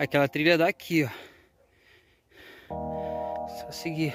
aquela trilha daqui, ó. Só seguir.